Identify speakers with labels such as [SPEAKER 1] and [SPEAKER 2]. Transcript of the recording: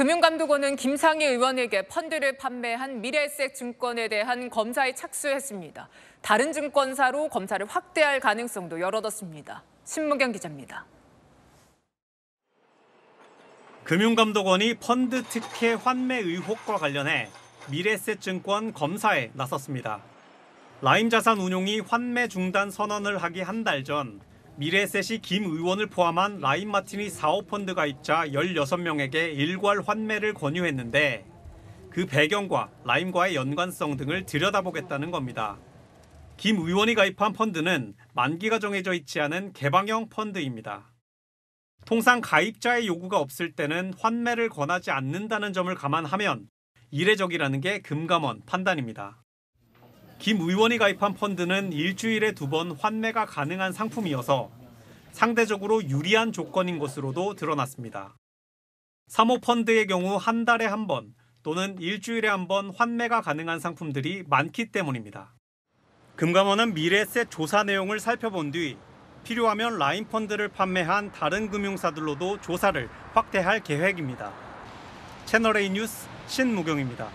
[SPEAKER 1] 금융감독원은 김상희 의원에게 펀드를 판매한 미래에셋 증권에 대한 검사에 착수했습니다. 다른 증권사로 검사를 확대할 가능성도 열어뒀습니다. 신무경 기자입니다.
[SPEAKER 2] 금융감독원이 펀드 특혜 환매 의혹과 관련해 미래에셋 증권 검사에 나섰습니다. 라임 자산 운용이 환매 중단 선언을 하기 한 달 전 미래에셋이 김 의원을 포함한 라임마티니 4호 펀드 가 입자 16명에게 일괄 환매를 권유했는데 그 배경과 라임과의 연관성 등을 들여다보겠다는 겁니다. 김 의원이 가입한 펀드는 만기가 정해져 있지 않은 개방형 펀드입니다. 통상 가입자의 요구가 없을 때는 환매를 권하지 않는다는 점을 감안하면 이례적이라는 게 금감원 판단입니다. 김 의원이 가입한 펀드는 일주일에 두 번 환매가 가능한 상품이어서 상대적으로 유리한 조건인 것으로도 드러났습니다. 사모펀드의 경우 한 달에 한 번 또는 일주일에 한 번 환매가 가능한 상품들이 많기 때문입니다. 금감원은 미래셋 조사 내용을 살펴본 뒤 필요하면 라인펀드를 판매한 다른 금융사들로도 조사를 확대할 계획입니다. 채널A 뉴스 신무경입니다.